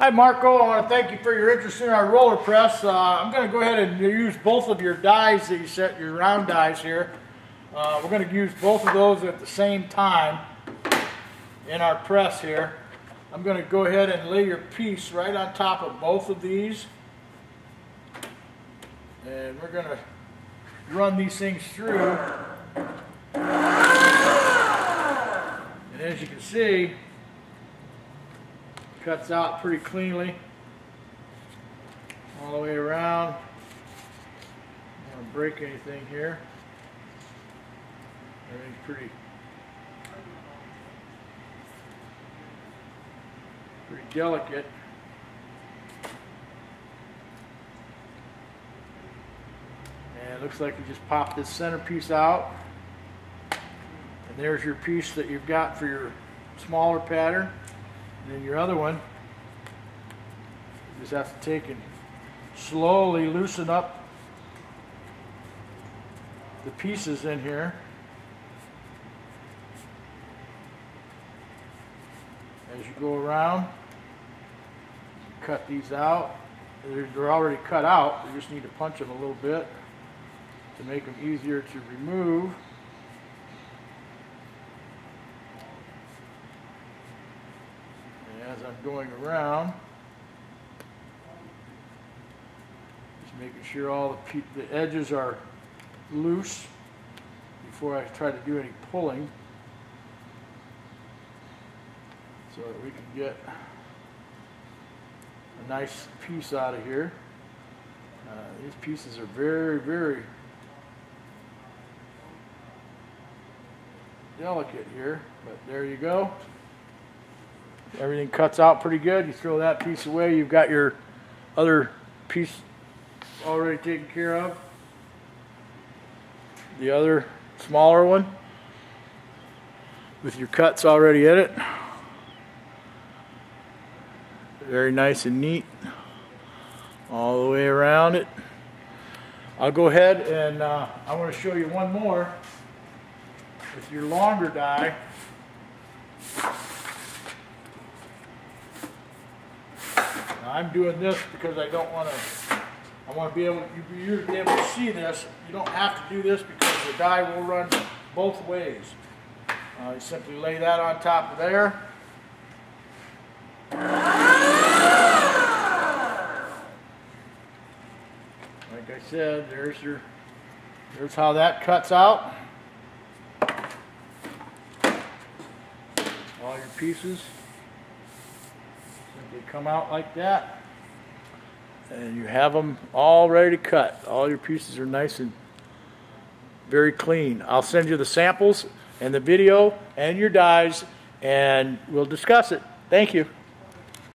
Hi Marco, I want to thank you for your interest in our roller press. Uh, I'm going to go ahead and use both of your dies that you set, your round dies here. Uh, we're going to use both of those at the same time in our press here. I'm going to go ahead and lay your piece right on top of both of these. And we're going to run these things through. And as you can see, cuts out pretty cleanly all the way around. I don't break anything here. Everything's pretty pretty delicate. And it looks like you just pop this center piece out. And there's your piece that you've got for your smaller pattern. And then your other one, you just have to take and slowly loosen up the pieces in here. As you go around, cut these out. They're, they're already cut out, you just need to punch them a little bit to make them easier to remove. As I'm going around, just making sure all the, the edges are loose before I try to do any pulling so that we can get a nice piece out of here. Uh, these pieces are very, very delicate here, but there you go. Everything cuts out pretty good. You throw that piece away. You've got your other piece already taken care of. The other smaller one with your cuts already in it. Very nice and neat all the way around it. I'll go ahead and uh, I want to show you one more with your longer die. I'm doing this because I don't want to, I want to be able, you, you be able to see this. You don't have to do this because the die will run both ways. Uh, you simply lay that on top of there. Like I said, there's your, there's how that cuts out. All your pieces come out like that. And you have them all ready to cut. All your pieces are nice and very clean. I'll send you the samples and the video and your dies and we'll discuss it. Thank you.